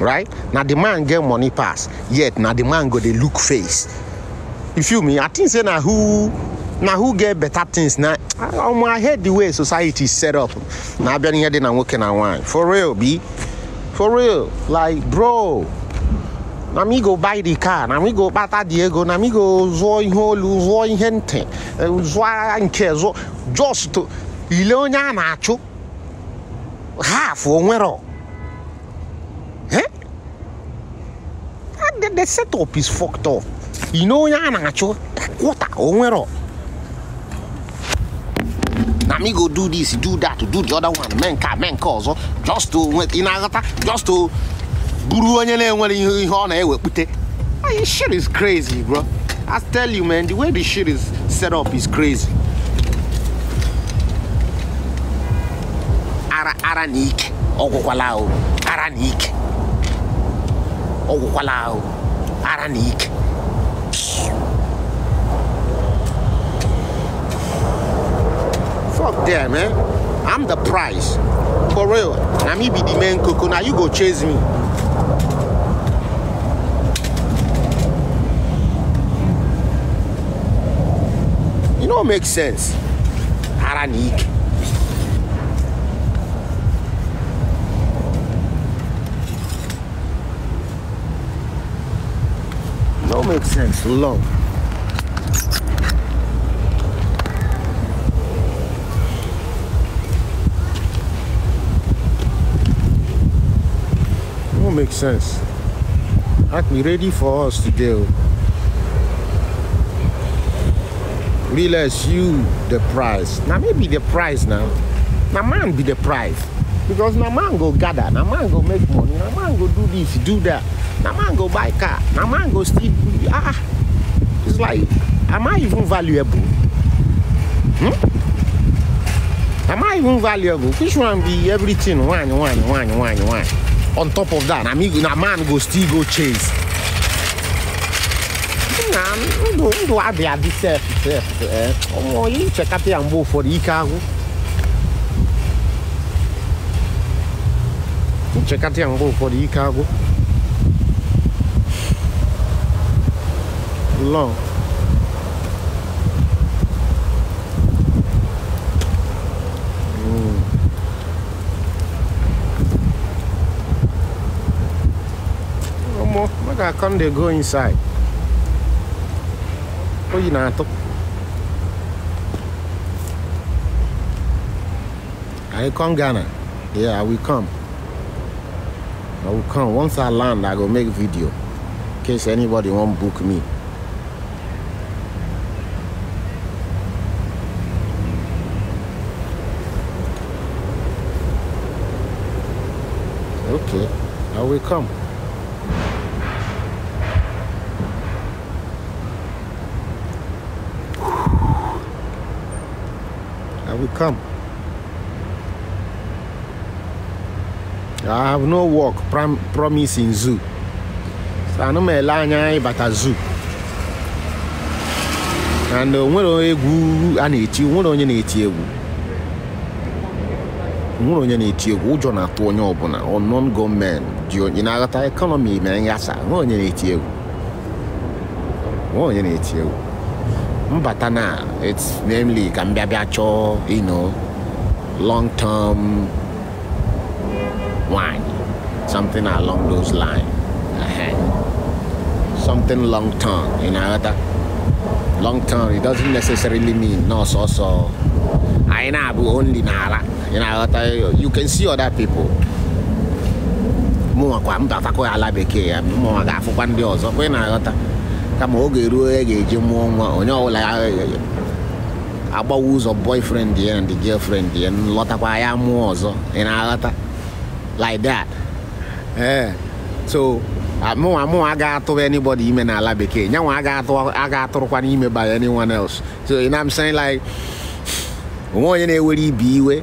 right na di man get money pass yet na di man go dey look face you feel me i think say na who na who get better things na omo i hate the way society set up na abia n'ihe dị na nwoke na nwanyi for real bi for real like bro na m go buy the car na m go kpata the ego na m go zụọ ihe olu zụọ ihe ntị zụọ nke zuo just ile onye a na-achụ half onwero the setup is fucked up you know onye a na-achụ onwere onwero na me go do this do that do the other one mee nke a mee ọzọ just to ị just to buru onye na-enwere ihe ihe ọ na-ewepụte shit is crazy bro I tell you man the way the shit is set up is crazy ara ara na ike ọgwụkwala ara na ike ọgwụkwala ahụ Aranik. Fuck them, eh? I'm the prize. For real. Now me be the main coco. Now you go chase me. You know, what makes sense. Aranik. Sense low. do not make sense. be ready for us to We'll Realize you the price. Now maybe the price now. Now man be the price. because na man go gather na man go make money na man go do this do that na man go buy car na man go still do ah it's like am i even valuable hmm? am i even valuable which one be everything one one one one one on top of that na me na man go still go chase na ndụ ndụ adị adị sef sef ọmụ onye nchekata ya mgbe ụfọdụ ike agwụ checkate ancora un po' di cavo long mm. Omo, make I come dey go inside. Oyi na atụ. I come Ghana. Yeah, we come. I will come. Once I land, I will make video. In case anybody want book me. Okay, I will come. I will come. I have no work prom promise in zoo so anụ m ele anya ịbata zoo and onwere egwu a na-eti nwere onye na-eti egwu onwere onye na-eti egwu ụjọ na-atụ onye ọbụla non gọọmenti dị onye na-aghọta ekọnọmi ma nghasa nwere onye na-eti egwu nwere onye na-eti egwu mbata na it's namely ka m bịa bịa chọọ ino long term something along those lines. Uh-huh. Something long term, you know. That long term, it doesn't necessarily mean no, so so. I know only nala. You know that you can see other people. mụnwa kwa m ga-afakọ ya ala bekee ya mụnwa ga-afụkwa ndị ọzọ kwa ị na-aghọta kama oge ruo e ga-eji mụọ nwa onye ọbụla ya agbawa ụzọ boyfriend ya na ndị girlfriend ya nlọtakwa ya mụọ ọzọ ị na-aghọta like that ee eh. so mụnwa mụnwa agaghị atụ anybody ime n'ala bekee nyanwa aga atụrụkwa n'ime by anyone else so you know I'm saying like onwe onye na-ewere ibe iwe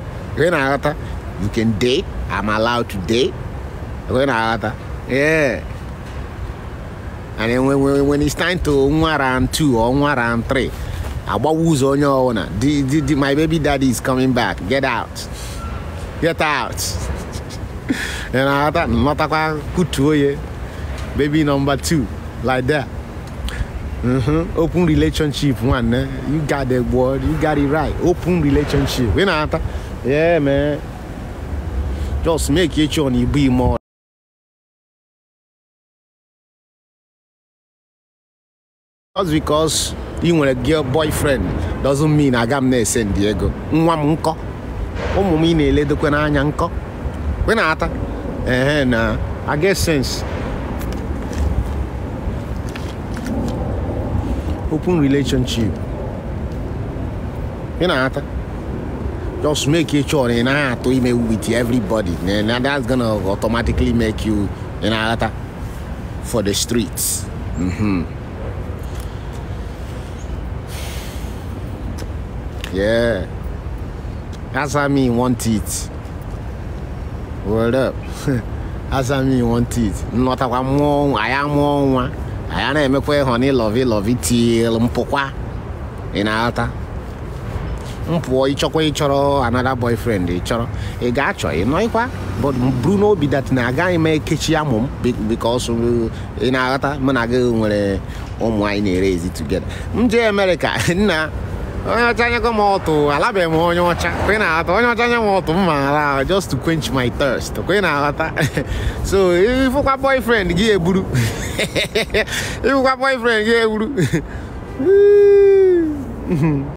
you can date I'm allowed to date yeah and when, when, when it's time to nwa round two or nwa round three agbawa ụzọ onye ọbụla my baby daddy is coming back get out get out ị na-aghọta nọtakwa kutuo ya baby number two like that mm-hmm. open relationship nwanne eh? you got the word you got it right open relationship ị na-aghọta yeah man just make it sure na ibu ime just because ị nwere girl boyfriend doesn't mean aga m na-ese ndị ego nwa m nkọ ụmụ m ị na-eledokwe n'anya nkọ we na-ata uh I guess since open relationship, you know, just make sure you know to email with everybody. And that's gonna automatically make you, you know, for the streets. Mm-hmm. Yeah. That's how I mean want it. word up asa m you want it nlọtakwa mụọ anya mụọ nwa anya na-emekwa ịhọ na ịlọvi ịlọvi tiil mpụkwa ị na-aghọta mpụọ ịchọkwa ịchọrọ another boyfriend ịchọrọ ị ga-achọ ịnọịkwa but buru n'obi dat na agaghị m ekechi amụ m because ị na-aghọta mụ na gị nwere ụmụ anyị na-ere ezi together m jee Amerịka nna onye ọcha nye m ọtụ alabeghị m onye ọcha kwe na-aghọta onye ọcha nye m ọtụ m maara just to quench my thirst kwe na-aghọta so ịfụkwa boyfriend gị egburu ịfụkwa boyfriend gị egburu